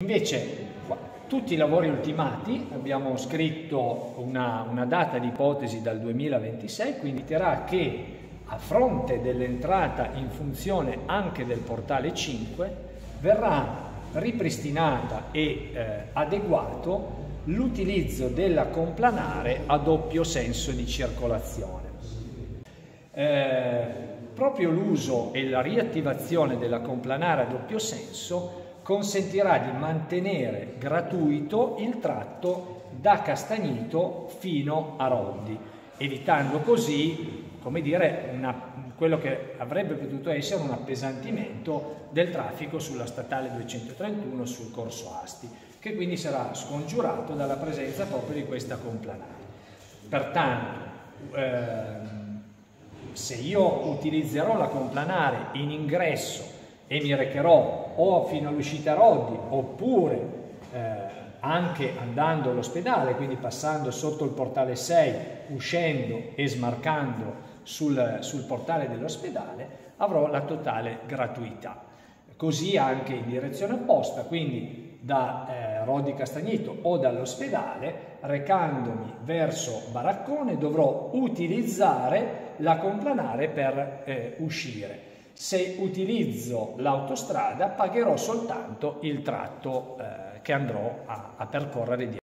Invece tutti i lavori ultimati, abbiamo scritto una, una data di ipotesi dal 2026, quindi dirà che a fronte dell'entrata in funzione anche del portale 5 verrà ripristinata e eh, adeguato l'utilizzo della complanare a doppio senso di circolazione. Eh, proprio l'uso e la riattivazione della complanare a doppio senso consentirà di mantenere gratuito il tratto da Castagnito fino a Roddi, evitando così, come dire, una, quello che avrebbe potuto essere un appesantimento del traffico sulla statale 231 sul corso Asti, che quindi sarà scongiurato dalla presenza proprio di questa complanare. Pertanto, ehm, se io utilizzerò la complanare in ingresso e mi recherò o fino all'uscita Roddi oppure eh, anche andando all'ospedale, quindi passando sotto il portale 6, uscendo e smarcando sul, sul portale dell'ospedale, avrò la totale gratuità. Così anche in direzione opposta, quindi da eh, Rodi Castagnito o dall'ospedale, recandomi verso Baraccone, dovrò utilizzare la complanare per eh, uscire se utilizzo l'autostrada pagherò soltanto il tratto eh, che andrò a, a percorrere di